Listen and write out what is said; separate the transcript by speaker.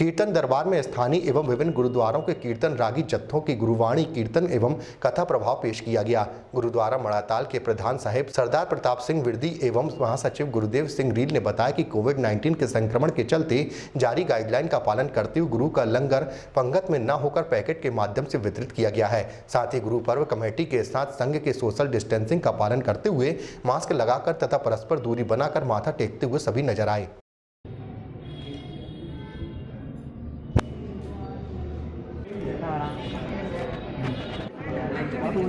Speaker 1: कीर्तन दरबार में स्थानीय एवं विभिन्न गुरुद्वारों के कीर्तन रागी जत्थों की गुरुवाणी, कीर्तन एवं कथा प्रभाव पेश किया गया। गुरुद्वारा मड़ाताल के प्रधान साहेब सरदार प्रताप सिंह विरदी एवं महासचिव गुरुदेव सिंह रील ने बताया कि कोविड 19 के संक्रमण के चलते जारी गाइडलाइन का पालन करते हुए गुरु का लंगर पंगत में न होकर पैकेट के माध्यम से वितरित किया गया है। साथ ही गुरु पर्व कमेटी के साथ संघ के सोशल डिस्टेंसिंग का पालन करते हुए मास्क लगाकर तथा परस्पर दूरी बनाकर माथा टेकते हुए सभी नज़र आए।
Speaker 2: あと